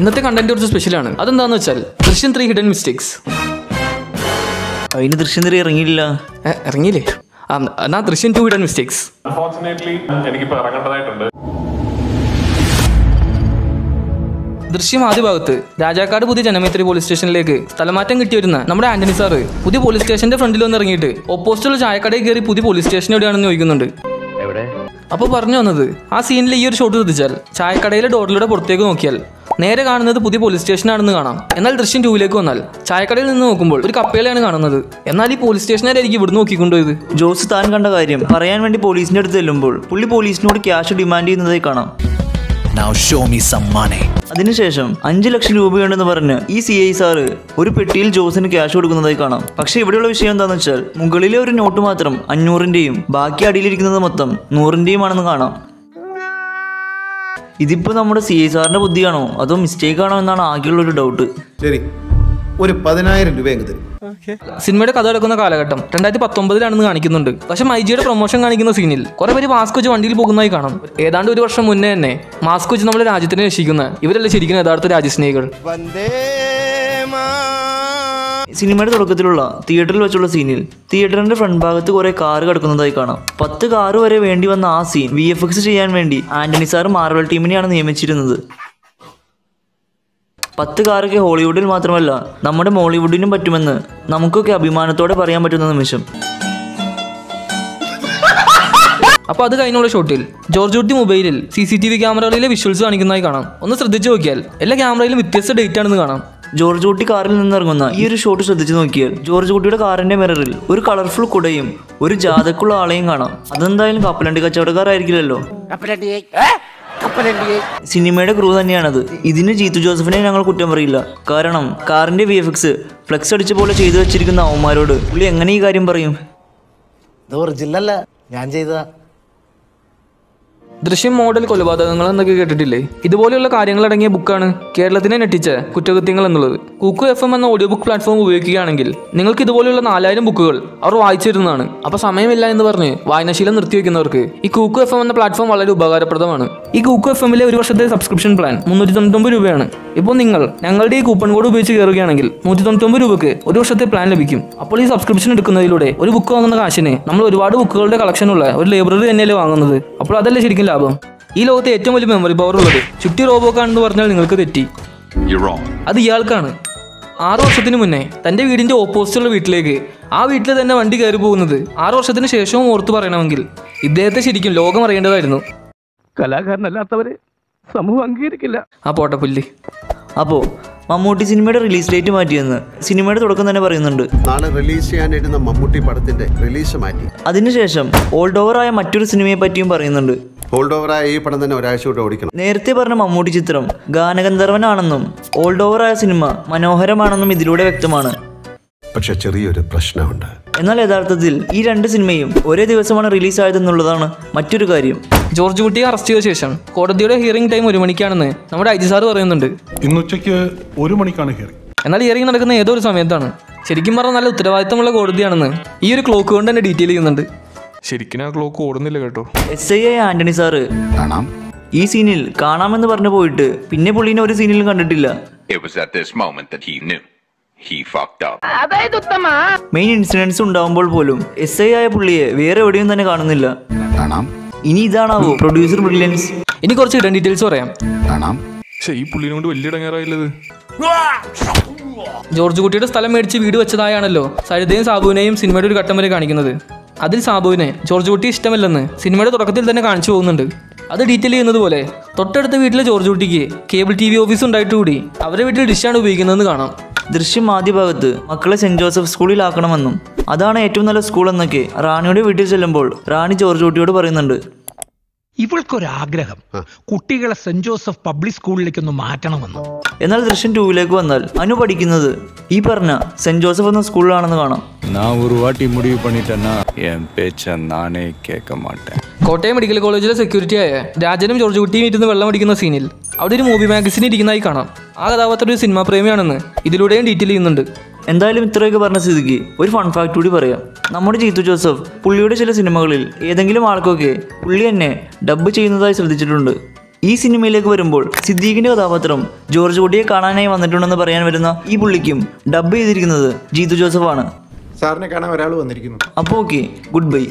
ഇന്നത്തെ കണ്ടന്റ് കുറച്ച് സ്പെഷ്യലാണ് അതെന്താന്ന് വെച്ചാൽ ദൃശ്യം ത്രീ ഹിഡൻ മിസ്റ്റേക്സ് അതിന് ദൃശ്യം ത്രീ ഇറങ്ങിയില്ല. ഇറങ്ങിയില്ലേ? ആ, എന്നാ ദൃശ്യം ടു ഹിഡൻ മിസ്റ്റേക്സ് അൺഫോർച്ചുനേറ്റ്ലി എനിക്കിപ്പോ ഇറങ്ങേണ്ടതായിട്ടുണ്ട്. ദൃശ്യം ആദ്യ ഭാഗത്ത് രാജാക്കാട് പുതിയ ജനമേത്രി പോലീസ് സ്റ്റേഷനിലേക്ക് സ്ഥലമാറ്റം കിട്ടിവരുന്ന നമ്മുടെ ആന്റണി സാറ് പുതിയ പോലീസ് സ്റ്റേഷന്റെ ഫ്രണ്ടിൽ വന്ന് ഇറങ്ങിയിട്ട് ഓപ്പോസിറ്റുള്ള ചായക്കടയിൽ കയറി പുതിയ പോലീസ് സ്റ്റേഷൻ എവിടെയാണെന്ന് ചോദിക്കുന്നുണ്ട്. അപ്പോൾ പറഞ്ഞു വന്നത് ആ സീനിൽ ഈ ഒരു ഷോട്ട് ശ്രദ്ധിച്ചാൽ ചായക്കടയിലെ ഡോറിലൂടെ പുറത്തേക്ക് നോക്കിയാൽ നേരെ കാണുന്നത് പുതിയ പോലീസ് സ്റ്റേഷൻ ആണെന്ന് കാണാം. എന്നാൽ ദൃശ്യം ടൂവിലേക്ക് വന്നാൽ ചായക്കടയിൽ നിന്ന് നോക്കുമ്പോൾ ഒരു കപ്പേലയാണ് കാണുന്നത്. എന്നാൽ ഈ പോലീസ് സ്റ്റേഷനായിരിക്കും ഇവിടുന്ന് നോക്കിക്കൊണ്ടുപോയത് ജോസ് താൻ കണ്ട കാര്യം പറയാൻ വേണ്ടി പോലീസിന്റെ അടുത്ത് ചെല്ലുമ്പോൾ പുള്ളി പോലീസിനോട് ക്യാഷ് ഡിമാൻഡ് ചെയ്യുന്നതായി കാണാം. Now show me some money. അതിനുശേഷം അഞ്ച് ലക്ഷം രൂപയുണ്ടെന്ന് പറഞ്ഞ് ഈ സി ഐ സാറ് ഒരു പെട്ടിയിൽ ജോസിന് ക്യാഷ് കൊടുക്കുന്നതായി കാണാം. പക്ഷെ ഇവിടെയുള്ള വിഷയം എന്താണെന്ന് വെച്ചാൽ മുകളിലെ ഒരു നോട്ട് മാത്രം അഞ്ഞൂറിന്റെയും ബാക്കി അടിയിലിരിക്കുന്നത് മൊത്തം നൂറിന്റെയും ആണെന്ന് കാണാം. ഇതിപ്പോ നമ്മുടെ സി ഐ സാറിന്റെ ബുദ്ധിയാണോ? അതോ മിസ്റ്റേക്ക് ആണോ എന്നാണ് ആകെയുള്ള ഒരു ഡൗട്ട് ശരി. ഒരു പതിനായിരം രൂപ എങ്ങനെ തരും. സിനിമയുടെ കഥ എടുക്കുന്ന കാലഘട്ടം രണ്ടായിരത്തി പത്തൊമ്പതിലാണെന്ന് കാണിക്കുന്നുണ്ട്. പക്ഷെ മൈജിയുടെ പ്രൊമോഷൻ കാണിക്കുന്ന സീനിൽ കുറെ പേര് മാസ്ക് വെച്ച് വണ്ടിയിൽ പോകുന്നതായി കാണാം. ഏതാണ്ട് ഒരു വർഷം മുന്നേ തന്നെ മാസ്ക് വെച്ച് നമ്മുടെ രാജ്യത്തിനെ രക്ഷിക്കുന്ന ഇവരല്ലേ ശരിക്കും യഥാർത്ഥ രാജ്യസ്നേഹികൾ. സിനിമയുടെ തുടക്കത്തിലുള്ള തിയേറ്ററിൽ വെച്ചുള്ള സീനിൽ തിയേറ്ററിന്റെ ഫ്രണ്ട് ഭാഗത്ത് കുറെ കാർ കിടക്കുന്നതായി കാണാം. പത്ത് കാറ് വരെ വേണ്ടി വന്ന ആ സീൻ വി എഫ് എക്സ് ചെയ്യാൻ വേണ്ടി ആന്റണി സാർ മാർവൽ ടീമിനെയാണ് നിയമിച്ചിരുന്നത്. പത്ത് കാറൊക്കെ ഹോളിവുഡിൽ മാത്രമല്ല നമ്മുടെ മോളിവുഡിനും പറ്റുമെന്ന് നമുക്കൊക്കെ അഭിമാനത്തോടെ പറയാൻ പറ്റുന്ന നിമിഷം. അപ്പോൾ അത് കഴിഞ്ഞുള്ള ഷോട്ടിൽ ജോർജ് കുട്ടി മൊബൈലിൽ സി സി ടി വി ക്യാമറകളിലെ വിഷ്വൽസ് കാണിക്കുന്നതായി കാണാം. ഒന്ന് ശ്രദ്ധിച്ചു നോക്കിയാൽ എല്ലാ ക്യാമറയിലും വ്യത്യസ്ത ഡേറ്റ് ആണെന്ന് കാണാം. ജോർജ് കുട്ടി കാറിൽ നിന്നിറങ്ങുന്ന ഈ ഒരു ഷോട്ട് ശ്രദ്ധിച്ചു നോക്കിയാൽ ജോർജ് കുട്ടിയുടെ കാറിന്റെ മിററിൽ ഒരു കളർഫുൾ കുടയും ഒരു ജാതക്കുള്ള ആളെയും കാണാം. അതെന്തായാലും കപ്പലണ്ടി കച്ചവടക്കാരായിരിക്കില്ലല്ലോ. സിനിമയുടെ ക്രൂ തന്നെയാണത്. ഇതിന് ജീത്തു ജോസഫിനെ ഞങ്ങൾ കുറ്റം പറയില്ല. കാരണം കാറിന്റെ വി എഫ് എക്സ് ഫ്ലെക്സ് അടിച്ച പോലെ ചെയ്തു വെച്ചിരിക്കുന്ന അവന്മാരോട് പുള്ളി എങ്ങനെ ഈ കാര്യം പറയും? ഒറിജിനല്ല ഞാൻ ചെയ്തതാ. ദൃശ്യം മോഡൽ കൊലപാതകങ്ങൾ എന്നൊക്കെ കേട്ടിട്ടില്ലേ? ഇതുപോലെയുള്ള കാര്യങ്ങളടങ്ങിയ ബുക്കാണ് കേരളത്തിനെ ഞെട്ടിച്ച കുറ്റകൃത്യങ്ങൾ എന്നുള്ളത്. കുക്കു എഫ് എം എന്ന ഓഡിയോ ബുക്ക് പ്ലാറ്റ്ഫോം ഉപയോഗിക്കുകയാണെങ്കിൽ നിങ്ങൾക്ക് ഇതുപോലെയുള്ള നാലായിരം ബുക്കുകൾ അവർ വായിച്ചിരുന്നതാണ് അപ്പൊ സമയമില്ല എന്ന് പറഞ്ഞ് വായനാശീലം നിർത്തിവെക്കുന്നവർക്ക് ഈ കുക്കു എഫ് എം എന്ന പ്ലാറ്റ്ഫോം വളരെ ഉപകാരപ്രദമാണ്. ഈ കുക്കു എഫ് എമ്മിലെ ഒരു വർഷത്തെ സബ്സ്ക്രിപ്ഷൻ പ്ലാൻ മുന്നൂറ്റി തൊണ്ണൂറ്റൊമ്പത് രൂപയാണ്. ഇപ്പോൾ നിങ്ങൾ ഞങ്ങളുടെ ഈ കൂപ്പൺ കോഡ് ഉപയോഗിച്ച് കയറുകയാണെങ്കിൽ നൂറ്റി തൊണ്ണൂറ്റൊമ്പത് രൂപയ്ക്ക് ഒരു വർഷത്തെ പ്ലാൻ ലഭിക്കും. അപ്പോൾ ഈ സബ്സ്ക്രിപ്ഷൻ എടുക്കുന്നതിലൂടെ ഒരു ബുക്ക് വാങ്ങുന്ന കാശിന് നമ്മൾ ഒരുപാട് ബുക്കുകളുടെ കളക്ഷനുള്ള ഒരു ലൈബ്രറി തന്നെയല്ലേ വാങ്ങുന്നത്. അപ്പോൾ അതല്ലേ ശരിക്കും ലാഭം? ഈ ലോകത്തെ ഏറ്റവും വലിയ മെമ്മറി പവർ ഉള്ളത് ചുറ്റി റോബോക്കാണെന്ന് പറഞ്ഞാൽ നിങ്ങൾക്ക് തെറ്റി. അത് ഇയാൾക്കാണ്. ആറു വർഷത്തിന് മുന്നേ തന്റെ വീടിന്റെ ഓപ്പോസിറ്റുള്ള വീട്ടിലേക്ക് ആ വീട്ടിൽ തന്നെ വണ്ടി കയറി പോകുന്നത് ആറു വർഷത്തിന് ശേഷവും ഓർത്തു പറയണമെങ്കിൽ ഇദ്ദേഹത്തെ ശരിക്കും ലോകം അറിയേണ്ടതായിരുന്നു. കലാകാരനല്ലാത്തവരെ സമൂഹം അംഗീകരിക്കില്ല. ആ പോട്ടെ പുല്ലി. അപ്പോൾ മമ്മൂട്ടി സിനിമയുടെ റിലീസ് ഡേറ്റ് മാറ്റിയെന്ന് സിനിമയുടെ തുടക്കം തന്നെ പറയുന്നുണ്ട്. നാളെ റിലീസ് ചെയ്യാനിരുന്ന മമ്മൂട്ടി പടത്തിന്റെ റിലീസ് മാറ്റി. അതിനുശേഷം ഓൾഡ് ഓവറായ മറ്റൊരു സിനിമയെ പറ്റിയും പറയുന്നുണ്ട്. ഹോൾഡ് ഓവറായ ഈ പടം തന്നെ ഒരാഴ്ച കൂടെ ഓടിക്കണം. നേരത്തെ പറഞ്ഞ മമ്മൂട്ടി ചിത്രം ഗാനഗന്ധർവനാണെന്നും ഓൾഡ് ഓവർ ആയ സിനിമ മനോഹരമാണെന്നും ഇതിലൂടെ വ്യക്തമാണ്. പക്ഷെ ചെറിയൊരു പ്രശ്നമുണ്ട്. എന്നാൽ യഥാർത്ഥത്തിൽ ഈ രണ്ട് സിനിമയും ഒരേ ദിവസമാണ് റിലീസായതെന്നുള്ളതാണ് മറ്റൊരു കാര്യം. ജോർജ് കുട്ടിയെ അറസ്റ്റ് ചെയ്ത ശേഷം കോടതിയുടെ ഹിയറിംഗ് ടൈം ഒരു മണിക്കാണെന്ന് നമ്മുടെ ഐ ജി സാർ പറയുന്നുണ്ട്. ഇന്ന് ഉച്ചയ്ക്ക് ഒരു മണിക്കാണ് ഹിയറിംഗ് എന്നാൽ ഹിയറിംഗ് നടക്കുന്ന ഏതോ ഒരു സമയത്താണ്? ശരിക്കും പറഞ്ഞാൽ നല്ല ഉത്തരവാദിത്തമുള്ള കോടതിയാണെന്ന് ഈ ഒരു ക്ലോക്ക് കൊണ്ട് തന്നെ ഡീറ്റെയിൽ ചെയ്യുന്നുണ്ട്. ശരിക്കും ആ ക്ലോക്ക് ഓടുന്നില്ല കേട്ടോ. എസ് ഐ ആന്റണി സാറ് കാണാം. ഈ സീനിൽ കാണാമെന്ന് പറഞ്ഞു പോയിട്ട് പിന്നെ പുള്ളീനെ ഒരു സീനിലും കണ്ടിട്ടില്ല. It was at this moment that he knew. He fucked up. Main incidents ഉണ്ടാവുമ്പോൾ പോലും എസ് ഐ ആയ പുള്ളിയെ വേറെ എവിടെയും തന്നെ കാണുന്നില്ല. ഇനി ഇതാണാവോ പ്രൊഡ്യൂസർ ബ്രില്യൻസ് ഇനി കുറച്ച് ഡീറ്റെയിൽസ് പറയാം. പക്ഷെ ഈ പുള്ളിനെ കൊണ്ട് വലിയ ഇടങ്ങേറായില്ലത്. ജോർജ് കുട്ടിയുടെ സ്ഥലം മേടിച്ച് വീട് വെച്ചതായാണല്ലോ സരിതയും സാബുവിനെയും സിനിമയുടെ ഒരു ഘട്ടം വരെ കാണിക്കുന്നത്. അതിൽ സാബുവിനെ ജോർജ് കുട്ടി ഇഷ്ടമല്ലെന്ന് സിനിമയുടെ തുടക്കത്തിൽ തന്നെ കാണിച്ചു പോകുന്നുണ്ട്. അത് ഡീറ്റെയിൽ ചെയ്യുന്നത് പോലെ തൊട്ടടുത്ത വീട്ടിലെ ജോർജ് കുട്ടിക്ക് കേബിൾ ടി വി ഓഫീസ് ഉണ്ടായിട്ട് കൂടി അവരുടെ വീട്ടിൽ ഡിഷാണ് ഉപയോഗിക്കുന്നതെന്ന് കാണാം. ദൃശ്യം ആദ്യ ഭാഗത്ത് മക്കളെ സെന്റ് ജോസഫ് സ്കൂളിലാക്കണമെന്നും അതാണ് ഏറ്റവും നല്ല സ്കൂൾ എന്നൊക്കെ റാണിയുടെ വീട്ടിൽ ചെല്ലുമ്പോൾ റാണി ജോർജ് കുട്ടിയോട് പറയുന്നുണ്ട്. ഇവൾക്കൊരാഗ്രഹം കുട്ടികളെ സെന്റ് ജോസഫ് പബ്ലിക് സ്കൂളിലേക്കൊന്ന് മാറ്റണമെന്ന് എന്നാൽ ദൃശ്യം ടൂവിലേക്ക് വന്നാൽ അനു പഠിക്കുന്നത് ഈ പറഞ്ഞ സെന്റ് ജോസഫ് എന്ന സ്കൂളിലാണെന്ന് കാണാം நான் ஒரு வாட்டி முடிவு பண்ணிட்டேன்னா என் பேச்ச நானே கேட்க மாட்டேன் കോട്ടയം മെഡിക്കൽ കോളേജിലെ സെക്യൂരിറ്റിയായ രാജനും ജോർജ് കുട്ടിയും ഇരുന്ന് വെള്ളം അടിക്കുന്ന സീനിൽ അവിടെ ഒരു മൂവി മാഗസിൻ ഇരിക്കുന്നതായി കാണാം ആ കഥാപാത്രം ഒരു സിനിമാ പ്രേമിയാണെന്ന് ഇതിലൂടെയും ഡീറ്റെയിൽ ചെയ്യുന്നുണ്ട് എന്തായാലും ഇത്രയൊക്കെ പറഞ്ഞ സ്ഥിതിക്ക് ഒരു ഫൺ ഫാക്ട് കൂടി പറയാം. നമ്മുടെ ജീത്തു ജോസഫ് പുള്ളിയുടെ ചില സിനിമകളിൽ ഏതെങ്കിലും ആൾക്കൊക്കെ പുള്ളി തന്നെ ഡബ്ബ് ചെയ്യുന്നതായി ശ്രദ്ധിച്ചിട്ടുണ്ട്. ഈ സിനിമയിലേക്ക് വരുമ്പോൾ സിദ്ദീഖിന്റെ കഥാപാത്രം ജോർജ് കുട്ടിയെ കാണാനായി വന്നിട്ടുണ്ടെന്ന് പറയാൻ വരുന്ന ഈ പുള്ളിക്കും ഡബ് ചെയ്തിരിക്കുന്നത് ജീതു ജോസഫാണ്. സാറിനെ കാണാൻ ഒരാൾ വന്നിരിക്കുന്നു. അപ്പോൾ ഓക്കെ ഗുഡ് ബൈ